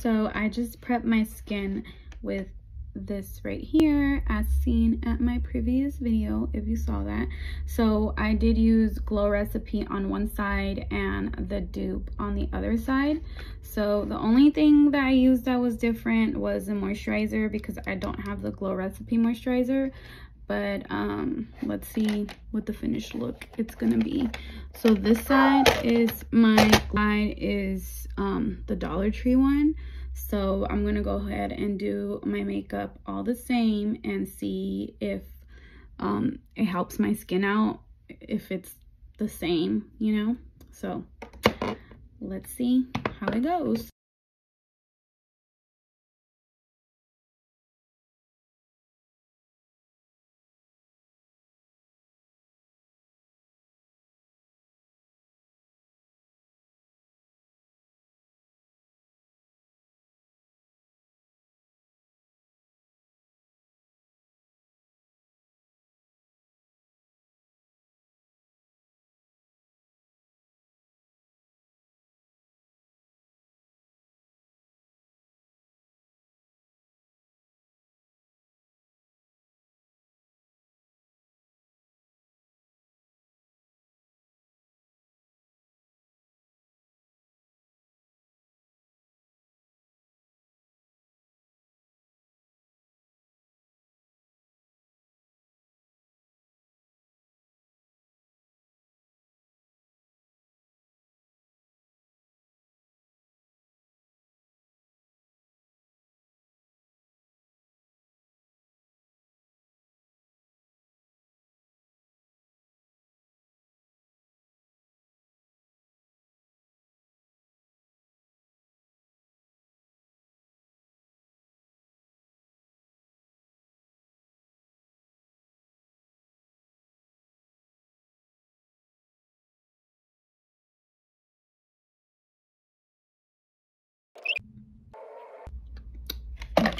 So I just prep my skin with this right here as seen at my previous video if you saw that. So i did use glow recipe on one side and the dupe on the other side. So the only thing that i used that was different was the moisturizer because i don't have the glow recipe moisturizer but um let's see what the finished look it's gonna be so this side is my side is um the dollar tree one so I'm to go ahead and do my makeup all the same and see if um, it helps my skin out, if it's the same, you know? So let's see how it goes.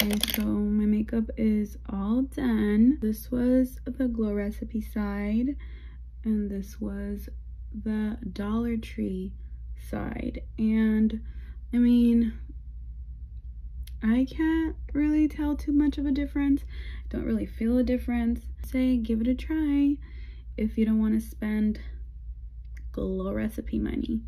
So my makeup is all done. This was the Glow Recipe side, and this was the Dollar Tree side. And, I mean, I can't really tell too much of a difference. Don't really feel a difference. Say, give it a try if you don't want to spend Glow Recipe money.